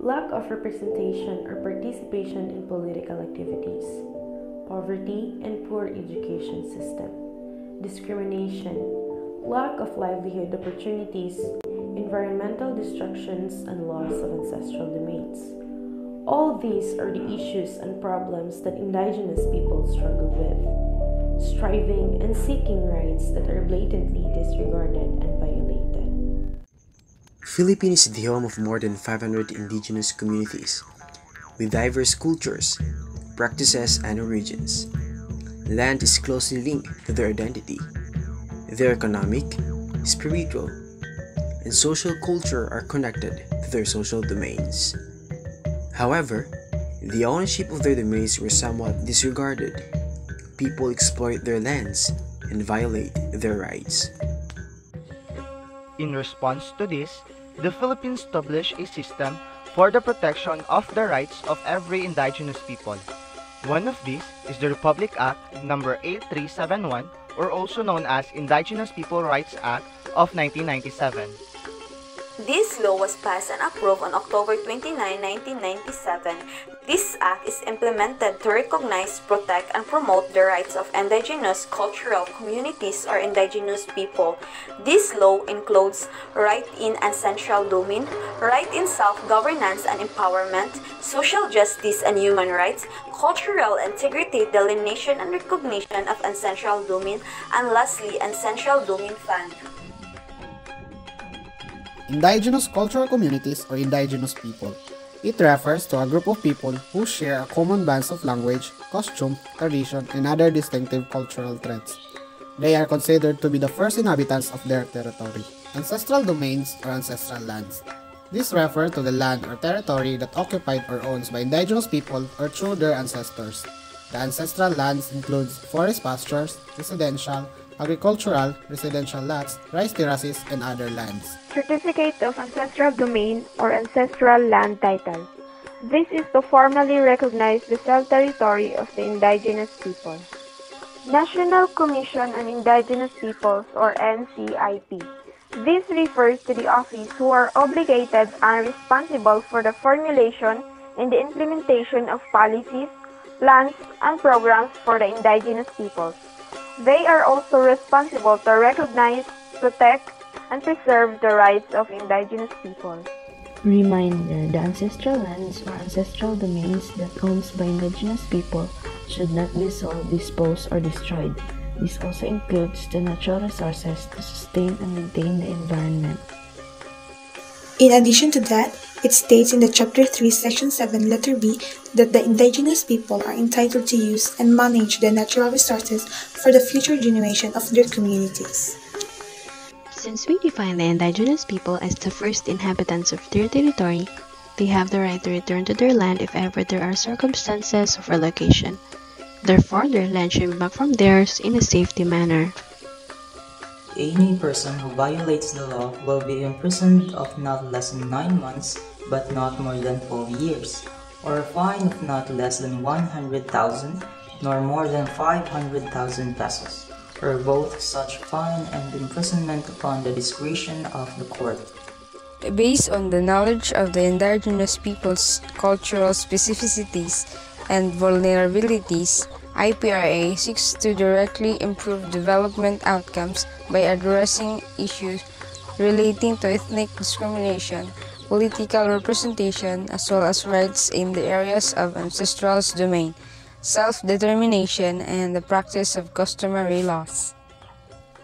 Lack of representation or participation in political activities, poverty and poor education system, discrimination, lack of livelihood opportunities, environmental destructions, and loss of ancestral domains. All these are the issues and problems that indigenous people struggle with, striving and seeking rights that are blatantly disregarded and violated. Philippines is the home of more than 500 indigenous communities with diverse cultures, practices, and origins. Land is closely linked to their identity. Their economic, spiritual, and social culture are connected to their social domains. However, the ownership of their domains were somewhat disregarded. People exploit their lands and violate their rights. In response to this, the Philippines established a system for the protection of the rights of every indigenous people. One of these is the Republic Act number 8371 or also known as Indigenous People Rights Act of 1997. This law was passed and approved on October 29, 1997. This act is implemented to recognize, protect, and promote the rights of indigenous cultural communities or indigenous people. This law includes right in ancestral domain, right in self-governance and empowerment, social justice and human rights, cultural integrity, delineation and recognition of ancestral domain, and lastly, ancestral domain fund. Indigenous cultural communities or indigenous people. It refers to a group of people who share a common band of language, costume, tradition, and other distinctive cultural traits. They are considered to be the first inhabitants of their territory. Ancestral domains or ancestral lands. These refer to the land or territory that occupied or owned by indigenous people or through their ancestors. The ancestral lands includes forest pastures, residential, agricultural, residential lots, rice terraces, and other lands. Certificate of Ancestral Domain or Ancestral Land Title. This is to formally recognize the self-territory of the indigenous people. National Commission on Indigenous Peoples or NCIP. This refers to the office who are obligated and responsible for the formulation and the implementation of policies, plans, and programs for the indigenous peoples. They are also responsible to recognize, protect, and preserve the rights of indigenous people. Reminder, the ancestral lands or ancestral domains that owned by indigenous people should not be sold, disposed, or destroyed. This also includes the natural resources to sustain and maintain the environment. In addition to that, it states in the Chapter 3, Section 7, Letter B, that the indigenous people are entitled to use and manage the natural resources for the future generation of their communities. Since we define the indigenous people as the first inhabitants of their territory, they have the right to return to their land if ever there are circumstances of relocation. Therefore, their land should be back from theirs in a safety manner. Any person who violates the law will be imprisoned of not less than 9 months but not more than 12 years, or a fine of not less than 100,000 nor more than 500,000 pesos, or both such fine and imprisonment upon the discretion of the court. Based on the knowledge of the indigenous people's cultural specificities and vulnerabilities, IPRA seeks to directly improve development outcomes by addressing issues relating to ethnic discrimination, political representation, as well as rights in the areas of ancestral domain, self-determination, and the practice of customary laws.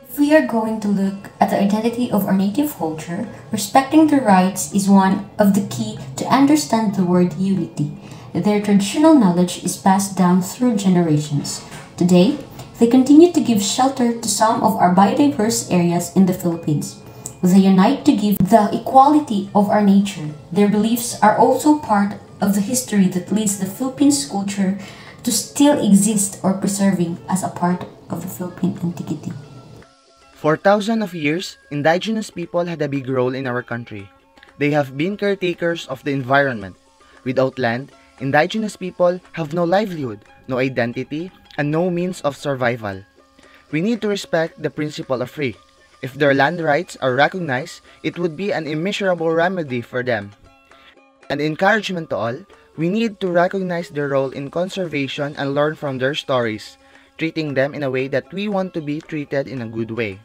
If we are going to look at the identity of our native culture, respecting the rights is one of the key to understand the word unity. Their traditional knowledge is passed down through generations. Today, they continue to give shelter to some of our biodiverse areas in the Philippines. They unite to give the equality of our nature. Their beliefs are also part of the history that leads the Philippines culture to still exist or preserving as a part of the Philippine antiquity. For thousands of years, indigenous people had a big role in our country. They have been caretakers of the environment. Without land, indigenous people have no livelihood, no identity, and no means of survival. We need to respect the principle of free. If their land rights are recognized, it would be an immeasurable remedy for them. An encouragement to all, we need to recognize their role in conservation and learn from their stories, treating them in a way that we want to be treated in a good way.